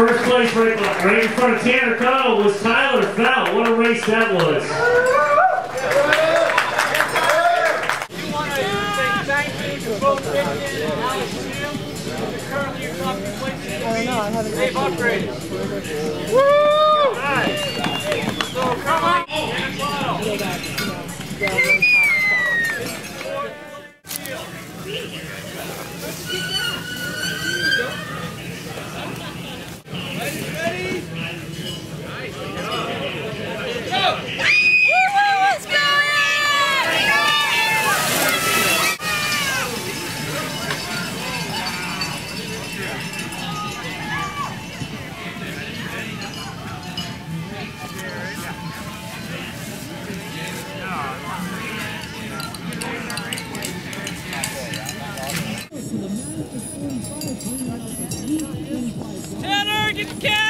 First place right, right in front of Tanner Cottle was Tyler Fought. What a race that was. The know, I haven't They've upgraded. Woo! Tanner, get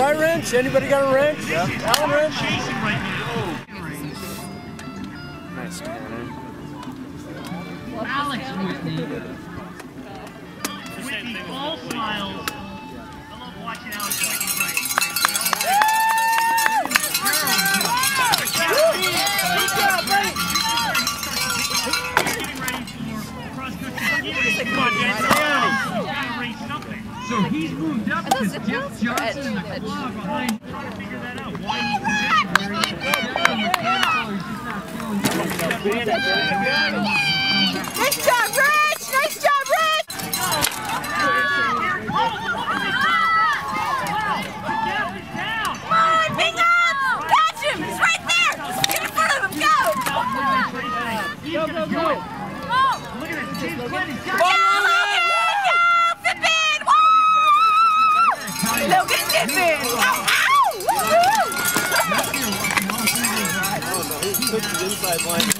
Phillips Try wrench. Anybody got a wrench? Allen wrench? chasing right now. Nice, Tanner. Alex Whitney. Whitney, all smiles. I love watching Alex Whitney race. So he's moved up because Jeff Johnson and the claw behind trying to figure that out. Why he's positioned where he's at. Nice job, Rich! Nice job, Rich! Come on, pick up! Catch him! He's right there! Get in front of him! Go! Go, go, go! Oh! Look at this, James Clinton. Go, Logan! Go! Fitbit! Woo! Logan Fitbit! Ow, ow! Woo-hoo! Took the inside line.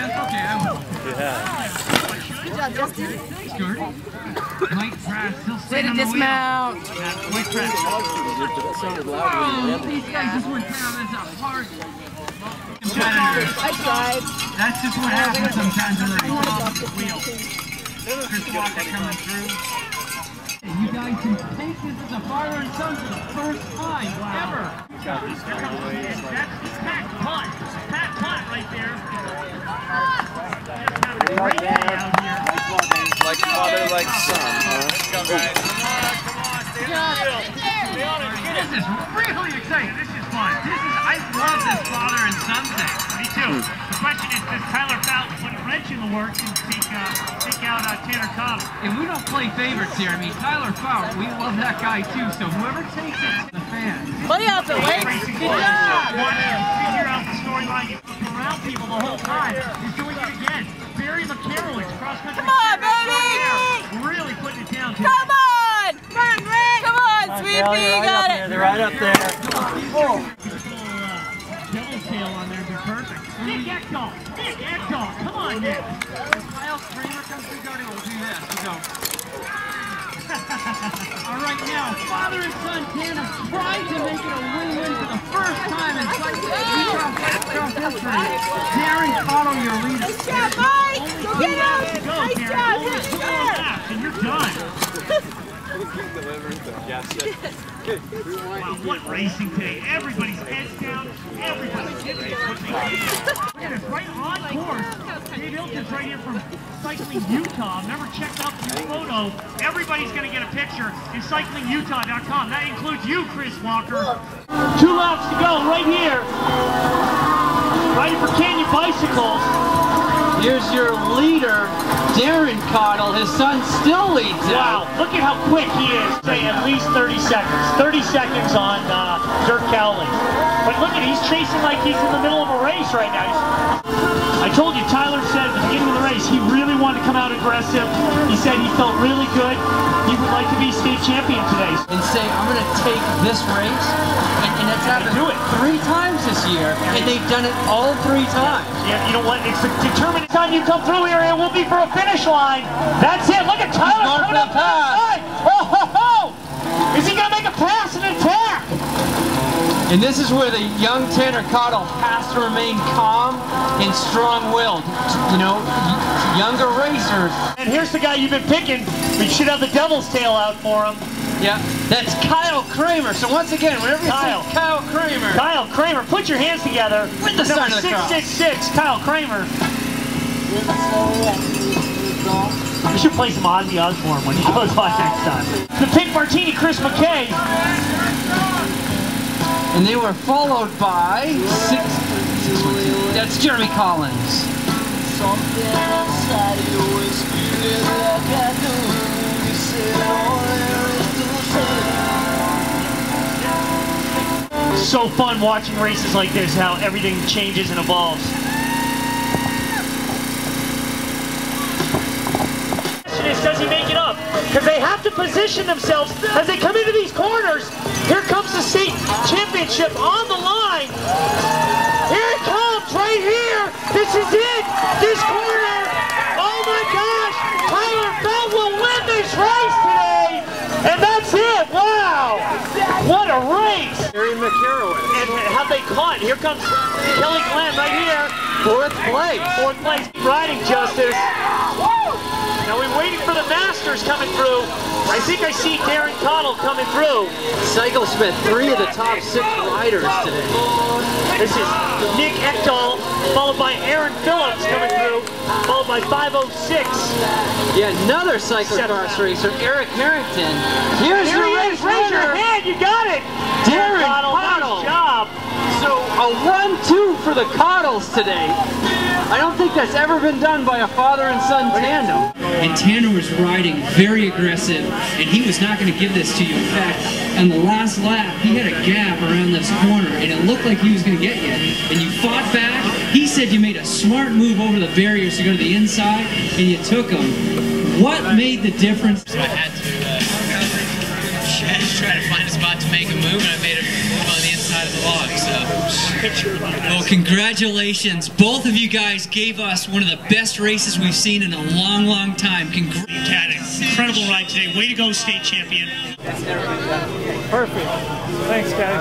10th? Okay, I won. Yeah. Good job, Justin. Skirt. Light press. Way to dismount. Light press. Oh, these guys just went down as a. I tried. That's just what happens sometimes in the Chris Walker coming through. You guys can take this as a father and son for the first time wow. ever. Here comes the Jets. It's back. Punch right there. Just having a great day out here. Like father, like son, huh? This is really exciting. This is fun. This is I love this father and son thing. Me too. The question is, does Tyler Fountain put a wrench in the works and take, uh, take out uh, Tanner Cottle? And we don't play favorites here. I mean, Tyler Fowler, we love that guy too. So whoever takes it, the fans. Buddy out the way. Good job. Wants to figure out the storyline. You look around people the whole time. He's doing it again. Barry McCarowitz, cross country. Come on, baby! Really putting it down. to Come on. Come on, Rick. Come on, sweet pea. You got it. They're right up there. little uh, devil's tail on there would be perfect. Nick Ekdahl! Nick Ekdahl! Come on, Nick! Kyle Kramer comes through guarding, we'll do this. We'll go. All right, now, father and son tandem tried to make it a win-win for the first time in Utah Cross history. Darren Cottle, your leader. Nice job, Mike. Go get To him. go, Nice Darren. job. Only Good two more job. laps and you're done. Wow, what racing today. Everybody's heads down. Everybody's giving it what they can. Look at this, right on course. Dave Hilton's right here from Cycling Utah. Never checked out the photo. Everybody's going to get a picture in cyclingutah.com. That includes you, Chris Walker. Two laps to go right here. Right for Canyon Bicycles. Here's your leader, Darren Cottle. His son still leads Wow, out. look at how quick he is. Say at least 30 seconds. 30 seconds on uh, Dirk Cowley. But look at he's chasing like he's in the middle of a race right now. He's- I told you, Tyler said at the beginning of the race he really wanted to come out aggressive. He said he felt really good. He would like to be state champion today. And say, I'm going to take this race. And, and that's happened do it. three times this year. And they've done it all three times. Yeah, you know what? It's determined time you come through here, it will be for a finish line. That's it. Look at Tyler coming up the pass. Oh, ho, ho. Is he going to make a pass and attack? And this is where the young Tanner Cottle has to remain calm and strong-willed. You know, younger racers. And here's the guy you've been picking. We should have the devil's tail out for him. Yeah, that's Kyle Kramer. So once again, whenever you Kyle. see Kyle Kramer, Kyle Kramer, put your hands together. With the sign of the cross. 666, Kyle Kramer. We should play some Ozzy Osbourne when he goes by next time. The Pink Martini, Chris McKay. And they were followed by six. six one, two. That's Jeremy Collins. So fun watching races like this, how everything changes and evolves. question is, does he make it up? Because they have to position themselves as they come into these corners. The state championship on the line. Here it comes, right here. This is it. This corner. Oh my gosh. Tyler Bell will win this race today. And that's it. Wow. What a race. Barry McCarowitz. And have they caught? Here comes Kelly Glenn right here. Fourth place. Fourth place riding justice. Now we're waiting for the Masters coming through. I think I see Darren Cottle coming through. Cycle Smith, three of the top six riders today. This is Nick Ekdahl, followed by Aaron Phillips coming through, followed by 506. Yeah, another cyclocross racer, Eric Harrington. Here's Here your he race is, raise your hand, you got it! Darren Cottle. nice job. So a one-two for the Cottles today. I don't think that's ever been done by a father and son tandem. and Tanner was riding very aggressive, and he was not going to give this to you. In fact, on the last lap, he had a gap around this corner, and it looked like he was going to get you. And you fought back. He said you made a smart move over the barriers to go to the inside, and you took him. What made the difference? So I had to uh, try to find a spot to make a move, and I made a move on the inside of the log. So, Well, congratulations. Both of you guys gave us one of the best races we've seen in a long, long time. Congr- You had an incredible ride today. Way to go, state champion. Perfect. Thanks, guys.